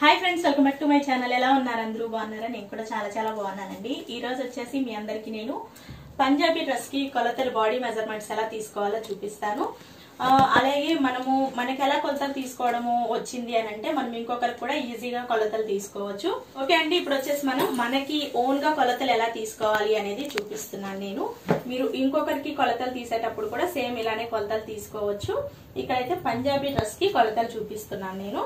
Hi friends welcome back to my channel ఎలా ఉన్నారు అందరూ? బాగున్నారా? నేను కూడా చాలా చాలా బాగున్నానండి. ఈ రోజు వచ్చేసి మీ అందరికి నేను పంజాబీ డ్రెస్కి కొలతలు బాడీ మెజర్మెంట్స్ ఎలా తీసుకోవాలో చూపిస్తాను. అలాగే మనము మనకి ఎలా కొలతలు తీసుకోవడము వచ్చింది అని అంటే మనం ఇంకొకరికి కూడా ఈజీగా కొలతలు తీసుకోవచ్చు. ఓకే అండి ఇప్పుడు వచ్చేసి మనం మనకి ఓన్గా కొలతలు ఎలా తీసుకోవాలి అనేది చూపిస్తున్నాను నేను. మీరు ఇంకొకరికి కొలతలు తీసేటప్పుడు కూడా సేమ్ ఇలానే కొలతలు తీసుకోవచ్చు. ఇక్కడైతే పంజాబీ డ్రెస్కి కొలతలు చూపిస్తున్నాను నేను.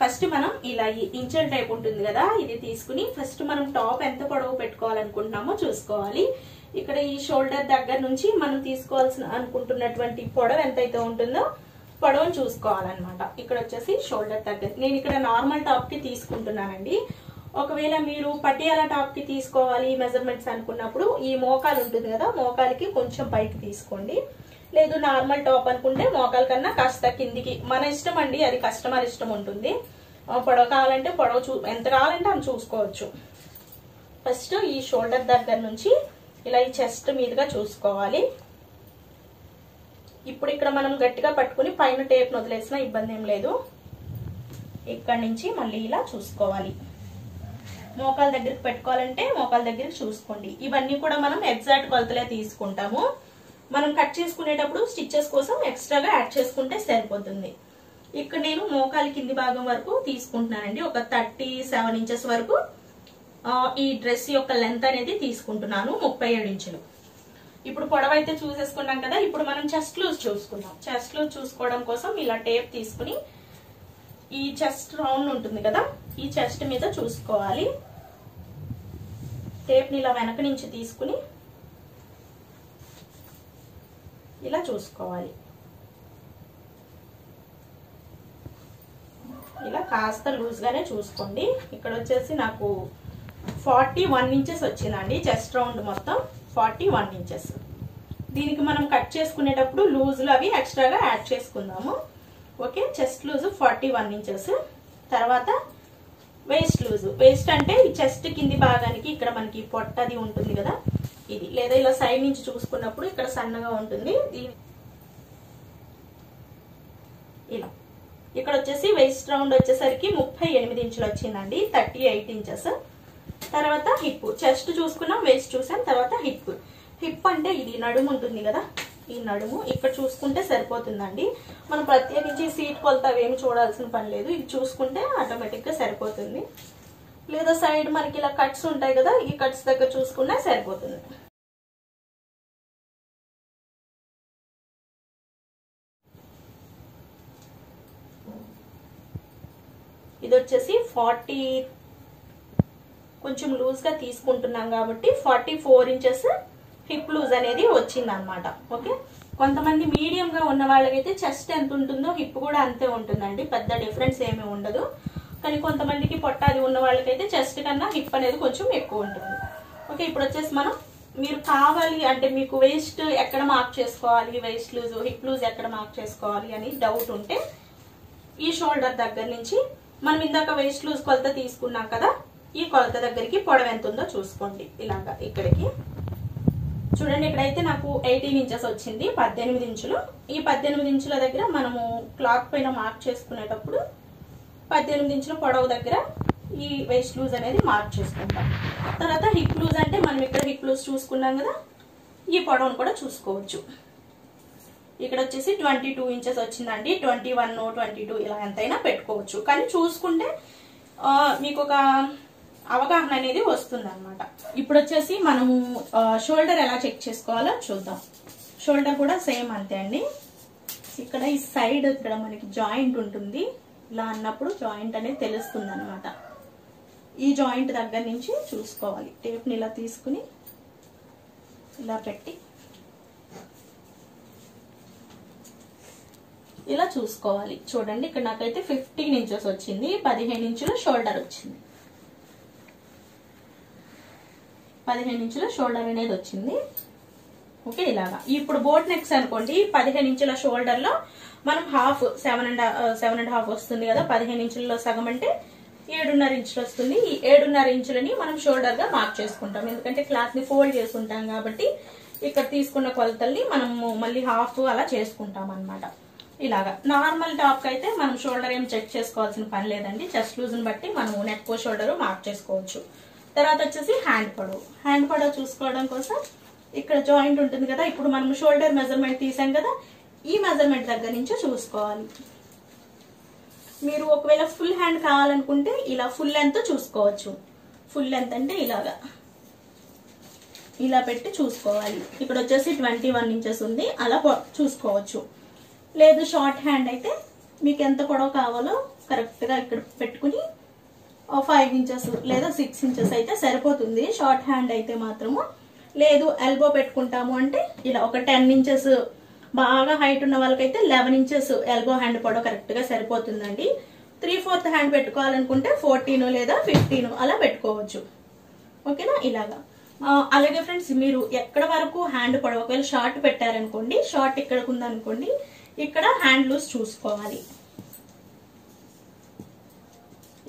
ఫస్ట్ మనం ఇలా ఈ ఇంచల్ టైప్ ఉంటుంది కదా ఇది తీసుకుని ఫస్ట్ మనం టాప్ ఎంత పొడవు పెట్టుకోవాలనుకుంటున్నామో చూసుకోవాలి. ఇక్కడ ఈ షోల్డర్ దగ్గర నుంచి మనం తీసుకోవాల్సిన అనుకుంటున్నటువంటి పొడవు ఎంతైతే ఉంటుందో పొడవును చూసుకోవాలన్నమాట. ఇక్కడ వచ్చేసి షోల్డర్ దగ్గర. నేను ఇక్కడ నార్మల్ టాప్కి తీసుకుంటున్నానండి. ఒకవేళ మీరు పటియాల టాప్కి తీసుకోవాలి మెజర్మెంట్స్ అనుకున్నప్పుడు ఈ మోకాలు ఉంటుంది కదా మోకాలికి కొంచెం పైకి తీసుకోండి. లేదు నార్మల్ టాప్ అనుకుంటే మోకాల కన్నా కాస్త కిందికి. మన ఇష్టం అండి అది కస్టమర్ ఇష్టం ఉంటుంది. పొడవ కావాలంటే పొడవ చూ ఎంత కావాలంటే అని చూసుకోవచ్చు. ఫస్ట్ ఈ షోల్డర్ దగ్గర నుంచి ఇలా ఈ చెస్ట్ మీదుగా చూసుకోవాలి. ఇప్పుడు ఇక్కడ మనం గట్టిగా పట్టుకుని పైన టేప్ వదిలేసినా ఇబ్బంది ఏం లేదు. ఇక్కడ నుంచి మళ్ళీ ఇలా చూసుకోవాలి. మోకాల దగ్గరికి పెట్టుకోవాలంటే మోకాల దగ్గరికి చూసుకోండి. ఇవన్నీ కూడా మనం ఎగ్జాక్ట్ కొలతలే తీసుకుంటాము. మనం కట్ చేసుకునేటప్పుడు స్టిచ్చెస్ కోసం ఎక్స్ట్రాగా యాడ్ చేసుకుంటే సరిపోతుంది. ఇక్కడ నేను మోకాలి కింది భాగం వరకు తీసుకుంటున్నానండి. ఒక థర్టీ సెవెన్ ఇంచెస్ వరకు ఈ డ్రెస్ యొక్క లెంత్ అనేది తీసుకుంటున్నాను ముప్పై ఏడు ఇంచులు. ఇప్పుడు పొడవు అయితే చూసేసుకున్నాం కదా ఇప్పుడు మనం చెస్ట్ లూజ్ చూసుకుందాం. చెస్ట్ లూజ్ చూసుకోవడం కోసం ఇలా టేప్ తీసుకుని ఈ చెస్ట్ రౌండ్ ఉంటుంది కదా ఈ చెస్ట్ మీద చూసుకోవాలి. టేప్ని ఇలా వెనక నుంచి తీసుకుని ఇలా చూసుకోవాలి. ఇలా కాస్త లూజ్గానే చూసుకోండి. ఇక్కడ వచ్చేసి నాకు ఫార్టీ వన్ ఇంచెస్ వచ్చిందండి. చెస్ట్ రౌండ్ మొత్తం ఫార్టీ వన్ ఇంచెస్. దీనికి మనం కట్ చేసుకునేటప్పుడు లూజులు అవి ఎక్స్ట్రాగా యాడ్ చేసుకుందాము. Okay chest loose forty one inches. తర్వాత వేస్ట్ లూజ్. వేస్ట్ అంటే ఈ చెస్ట్ కింది భాగానికి ఇక్కడ మనకి పొట్టది ఉంటుంది కదా ఇది లేదా ఇలా సైడ్ నుంచి చూసుకున్నప్పుడు ఇక్కడ సన్నగా ఉంటుంది. ఇలా ఇక్కడ వచ్చేసి వెస్ట్ రౌండ్ వచ్చేసరికి ముప్పై ఎనిమిది ఇంచులు వచ్చిందండి థర్టీ ఎయిట్ ఇంచెస్ తర్వాత హిప్ చెస్ట్ చూసుకున్నాం వేస్ట్ చూసాం తర్వాత హిప్ హిప్ అంటే ఇది నడుము ఉంటుంది కదా ఈ నడుము ఇక్కడ చూసుకుంటే సరిపోతుందండి. మనం ప్రత్యేకించి సీట్ కొలత అవేమి చూడాల్సిన పని లేదు ఇది చూసుకుంటే ఆటోమేటిక్గా సరిపోతుంది. లేదా సైడ్ మనకి ఇలా కట్స్ ఉంటాయి కదా ఈ కట్స్ దగ్గర చూసుకున్నా సరిపోతుంది. ఇది వచ్చేసి ఫార్టీ కొంచెం లూజ్గా తీసుకుంటున్నాం కాబట్టి forty four inches hip loose అనేది వచ్చిందనమాట ఓకే? కొంతమంది మీడియంగా ఉన్న వాళ్ళకైతే చెస్ట్ ఎంత ఉంటుందో హిప్ కూడా అంతే ఉంటుందండి. పెద్ద డిఫరెన్స్ ఏమీ ఉండదు. కానీ కొంతమందికి పొట్టాది ఉన్న వాళ్ళకైతే చెస్ట్ కన్నా హిప్ అనేది కొంచెం ఎక్కువ ఉంటుంది. ఓకే ఇప్పుడు వచ్చేసి మనం మీరు కావాలి అంటే మీకు వేస్ట్ ఎక్కడ మార్క్ చేసుకోవాలి? వేస్ట్ లూజ్ హిప్ లూజ్ ఎక్కడ మార్క్ చేసుకోవాలి అని డౌట్ ఉంటే ఈ షోల్డర్ దగ్గర నుంచి మనం ఇందాక వేస్ట్ లూజ్ కొలత తీసుకున్నాం కదా ఈ కొలత దగ్గరికి పొడవ ఎంత ఉందో చూసుకోండి. ఇలాగా ఇక్కడికి. చూడండి ఇక్కడైతే నాకు ఎయిటీన్ ఇంచెస్ వచ్చింది పద్దెనిమిది ఇంచులు. ఈ పద్దెనిమిది ఇంచుల దగ్గర మనము క్లాత్ పైన మార్క్ చేసుకునేటప్పుడు పద్దెనిమిది ఇంచుల పొడవు దగ్గర ఈ వేస్ట్ లూజ్ అనేది మార్క్ చేసుకుంటాం. తర్వాత హిప్ లూజ్ అంటే మనం ఇక్కడ హిప్ లూజ్ చూసుకున్నాం కదా ఈ పొడవును కూడా చూసుకోవచ్చు. ఇక్కడ వచ్చేసి ట్వంటీ టూ ఇంచెస్ వచ్చిందండి. ట్వంటీ వన్ ట్వంటీ టూ ఇలా ఎంతైనా పెట్టుకోవచ్చు. కానీ చూసుకుంటే మీకు ఒక అవగాహన అనేది వస్తుంది అనమాట ఇప్పుడు వచ్చేసి మనము షోల్డర్ ఎలా చెక్ చేసుకోవాలో చూద్దాం. షోల్డర్ కూడా సేమ్ అంతే అండి. ఇక్కడ ఈ సైడ్ ఇక్కడ మనకి జాయింట్ ఉంటుంది. ఇలా అన్నప్పుడు జాయింట్ అనేది తెలుస్తుంది అనమాట ఈ జాయింట్ దగ్గర నుంచి చూసుకోవాలి. టేప్ని ఇలా తీసుకుని ఇలా పెట్టి ఇలా చూసుకోవాలి. చూడండి ఇక్కడ నాకైతే ఫిఫ్టీన్ ఇంచెస్ వచ్చింది పదిహేను ఇంచుల షోల్డర్ వచ్చింది. పదిహేను ఇంచుల షోల్డర్ అనేది వచ్చింది. ఓకే ఇలాగా. ఇప్పుడు బోట్ నెక్స్ అనుకోండి పదిహేను ఇంచుల షోల్డర్లో మనం half seven and seven and half వస్తుంది కదా పదిహేను ఇంచుల్లో సగం అంటే ఏడున్నర ఇంచులు వస్తుంది. ఈ ఏడున్నర ఇంచులని మనం షోల్డర్గా మార్క్ చేసుకుంటాం. ఎందుకంటే క్లాత్ని ఫోల్డ్ చేసుకుంటాం కాబట్టి ఇక్కడ తీసుకున్న కొలతల్ని మనము మళ్ళీ హాఫ్ అలా చేసుకుంటాం అన్నమాట. ఇలాగా. నార్మల్ టాప్ అయితే మనం షోల్డర్ ఏం చెక్ చేసుకోవాల్సిన పని లేదండి. చెస్ట్ లూజ్ని బట్టి మనం నెక్ షోల్డర్ మార్క్ చేసుకోవచ్చు. తర్వాత వచ్చేసి హ్యాండ్ పొడవు. హ్యాండ్ పొడవు చూసుకోవడం కోసం ఇక్కడ జాయింట్ ఉంటుంది కదా ఇప్పుడు మనం షోల్డర్ మెజర్మెంట్ తీసాం కదా ఈ మెజర్మెంట్ దగ్గర నుంచే చూసుకోవాలి. మీరు ఒకవేళ ఫుల్ హ్యాండ్ కావాలనుకుంటే ఇలా ఫుల్ లెంత్ చూసుకోవచ్చు. ఫుల్ లెంత్ అంటే ఇలాగా. ఇలా పెట్టి చూసుకోవాలి. ఇక్కడ వచ్చేసి ట్వంటీ వన్ ఇంచెస్ ఉంది అలా చూసుకోవచ్చు. లేదు షార్ట్ హ్యాండ్ అయితే మీకు ఎంత పొడవు కావాలో కరెక్ట్గా ఇక్కడ పెట్టుకుని ఫైవ్ ఇంచెస్ లేదా సిక్స్ ఇంచెస్ అయితే సరిపోతుంది. షార్ట్ హ్యాండ్ అయితే మాత్రము లేదు ఎల్బో పెట్టుకుంటాము అంటే ఇలా ఒక టెన్ ఇంచెస్ బాగా హైట్ ఉన్న వాళ్ళకైతే లెవెన్ ఇంచెస్ ఎల్బో హ్యాండ్ పొడవు కరెక్ట్గా సరిపోతుందండి. త్రీ ఫోర్త్ హ్యాండ్ పెట్టుకోవాలనుకుంటే ఫోర్టీన్ లేదా ఫిఫ్టీన్ అలా పెట్టుకోవచ్చు. ఓకేనా? ఇలాగా. అలాగే ఫ్రెండ్స్ మీరు ఎక్కడ వరకు హ్యాండ్ పొడవు ఒకవేళ షార్ట్ పెట్టారనుకోండి షార్ట్ ఇక్కడకు ఉందనుకోండి ఇక్కడ హ్యాండ్ లూస్ చూసుకోవాలి.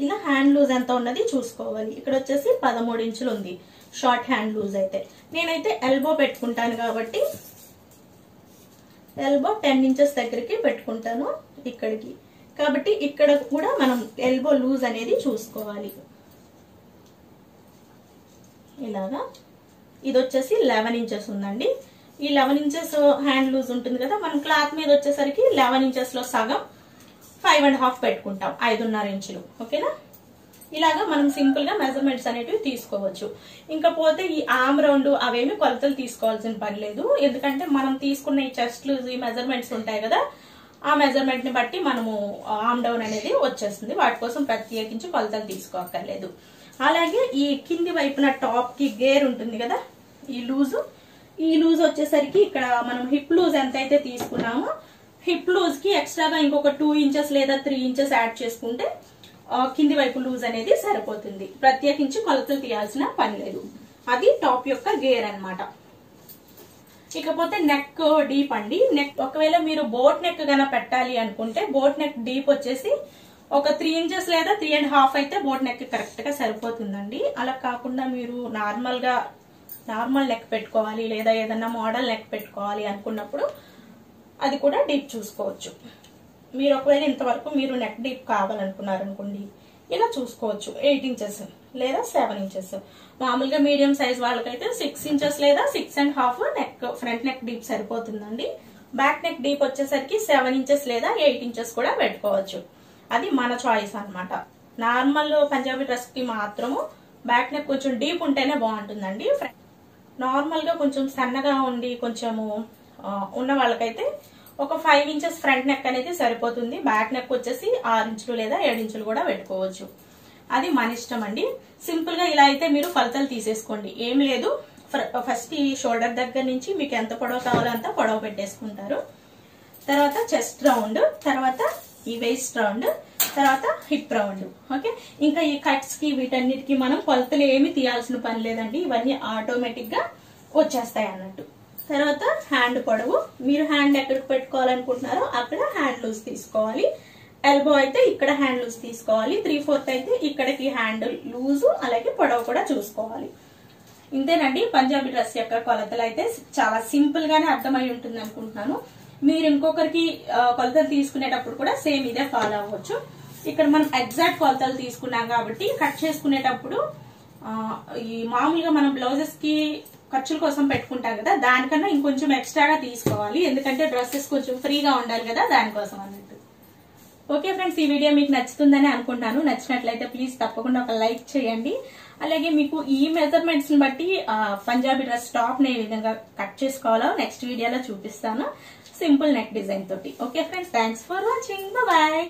ఇలా హ్యాండ్ లూజ్ ఎంత ఉన్నది చూసుకోవాలి. ఇక్కడ వచ్చేసి పదమూడు ఇంచులు ఉంది. షార్ట్ హ్యాండ్ లూజ్ అయితే. నేనైతే ఎల్బో పెట్టుకుంటాను కాబట్టి ఎల్బో టెన్ ఇంచెస్ దగ్గరికి పెట్టుకుంటాను ఇక్కడికి. కాబట్టి ఇక్కడ కూడా మనం ఎల్బో లూజ్ అనేది చూసుకోవాలి. ఇలాగా. ఇది వచ్చేసి లెవెన్ ఇంచెస్ ఉందండి. ఈ లెవెన్ ఇంచెస్ హ్యాండ్ లూజ్ ఉంటుంది కదా మనం క్లాత్ మీద వచ్చేసరికి లెవెన్ ఇంచెస్లో సగం ఫైవ్ అండ్ హాఫ్ పెట్టుకుంటాం ఐదున్నర ఇంచులు. ఓకేనా? ఇలాగా మనం సింపుల్గా మెజర్మెంట్స్ అనేటివి తీసుకోవచ్చు. ఇంకా పోతే ఈ ఆమ్ రౌండ్ అవేమి కొలతలు తీసుకోవాల్సిన పని లేదు. ఎందుకంటే మనం తీసుకున్న ఈ చెస్ట్ లూజ్ ఈ మెజర్మెంట్స్ ఉంటాయి కదా ఆ మెజర్మెంట్ని బట్టి మనము ఆమ్ డౌన్ అనేది వచ్చేస్తుంది. వాటి కోసం ప్రత్యేకించి కొలతలు తీసుకోక్కర్లేదు. అలాగే ఈ కింది వైపున టాప్కి గేర్ ఉంటుంది కదా ఈ లూజు. ఈ లూజ్ వచ్చేసరికి ఇక్కడ మనం హిప్ లూజ్ ఎంత అయితే తీసుకున్నామో హిప్ లూజ్కి ఎక్స్ట్రాగా ఇంకొక టూ ఇంచెస్ లేదా త్రీ ఇంచెస్ యాడ్ చేసుకుంటే కింది వైపు లూజ్ అనేది సరిపోతుంది. ప్రత్యేకించి కొలతలు తీయాల్సిన పని లేదు. అది టాప్ యొక్క గేర్ అనమాట ఇకపోతే నెక్ డీప్ అండి. నెక్ ఒకవేళ మీరు బోట్ నెక్ గన పెట్టాలి అనుకుంటే బోట్ నెక్ డీప్ వచ్చేసి ఒక త్రీ ఇంచెస్ లేదా త్రీ అండ్ హాఫ్ అయితే బోట్ నెక్ కరెక్ట్గా సరిపోతుందండి. అలా కాకుండా మీరు నార్మల్గా నార్మల్ నెక్ పెట్టుకోవాలి లేదా ఏదన్నా మోడల్ నెక్ పెట్టుకోవాలి అనుకున్నప్పుడు అది కూడా డీప్ చూసుకోవచ్చు. మీరు ఒకవేళ ఇంతవరకు మీరు నెక్ డీప్ కావాలనుకున్నారనుకోండి ఇలా చూసుకోవచ్చు. ఎయిట్ ఇంచెస్ లేదా సెవెన్ ఇంచెస్. మామూలుగా మీడియం సైజ్ వాళ్ళకైతే సిక్స్ ఇంచెస్ లేదా six and half neck front neck deep సరిపోతుందండి. బ్యాక్ నెక్ డీప్ వచ్చేసరికి సెవెన్ ఇంచెస్ లేదా ఎయిట్ ఇంచెస్ కూడా పెట్టుకోవచ్చు. అది మన చాయిస్ అన్నమాట. నార్మల్ పంజాబీ డ్రెస్కి మాత్రము బ్యాక్ నెక్ కొంచెం డీప్ ఉంటేనే బాగుంటుందండి. నార్మల్గా కొంచెం సన్నగా ఉండి కొంచెము ఉన్న వాళ్ళకైతే ఒక ఫైవ్ ఇంచెస్ ఫ్రంట్ నెక్ అనేది సరిపోతుంది. బ్యాక్ నెక్ వచ్చేసి ఆరు ఇంచులు లేదా ఏడు ఇంచులు కూడా పెట్టుకోవచ్చు. అది మన ఇష్టం అండి. సింపుల్గా ఇలా అయితే మీరు కొలతలు తీసేసుకోండి. ఏం లేదు. ఫ- ఫస్ట్ ఈ షోల్డర్ దగ్గర నుంచి మీకు ఎంత పొడవు కావాలో అంత పొడవు పెట్టేసుకుంటారు. తర్వాత చెస్ట్ రౌండ్ తర్వాత ఈ వేస్ట్ రౌండ్ తర్వాత హిప్ రౌండ్ ఓకే ఇంకా ఈ కట్స్కి వీటన్నిటికి మనం కొలతలు ఏమి తీయాల్సిన పని లేదండి. ఇవన్నీ ఆటోమేటిక్గా వచ్చేస్తాయి అన్నట్టు. తర్వాత హ్యాండ్ పొడవు. మీరు హ్యాండ్ ఎక్కడికి పెట్టుకోవాలనుకుంటున్నారో అక్కడ హ్యాండ్ లూజ్ తీసుకోవాలి. ఎల్బో అయితే ఇక్కడ హ్యాండ్ లూజ్ తీసుకోవాలి. త్రీ ఫోర్త్ అయితే ఇక్కడికి హ్యాండ్ లూజు అలాగే పొడవు కూడా చూసుకోవాలి. ఇంతేనండి పంజాబీ డ్రెస్ యొక్క కొలతలు అయితే చాలా సింపుల్ గానే అర్థమై ఉంటుంది అనుకుంటున్నాను. మీరు ఇంకొకరికి కొలతలు తీసుకునేటప్పుడు కూడా సేమ్ ఇదే ఫాలో అవ్వచ్చు. ఇక్కడ మనం ఎగ్జాక్ట్ కొలతలు తీసుకున్నాం కాబట్టి కట్ చేసుకునేటప్పుడు ఈ మామూలుగా మనం బ్లౌజెస్కి ఖర్చుల కోసం పెట్టుకుంటాం కదా దానికన్నా ఇంకొంచెం ఎక్స్ట్రాగా తీసుకోవాలి. ఎందుకంటే డ్రెస్సెస్ కొంచెం ఫ్రీగా ఉండాలి కదా దానికోసం అన్నట్టు. ఓకే ఫ్రెండ్స్ ఈ వీడియో మీకు నచ్చుతుందని అనుకుంటాను. నచ్చినట్లయితే ప్లీజ్ తప్పకుండా ఒక లైక్ చేయండి. అలాగే మీకు ఈ మెజర్మెంట్స్ని బట్టి పంజాబీ డ్రెస్ టాప్ని ఏ విధంగా కట్ చేసుకోవాలో నెక్స్ట్ వీడియోలో చూపిస్తాను. సింపుల్ నెక్ డిజైన్ తోటి. Okay friends thanks for watching bye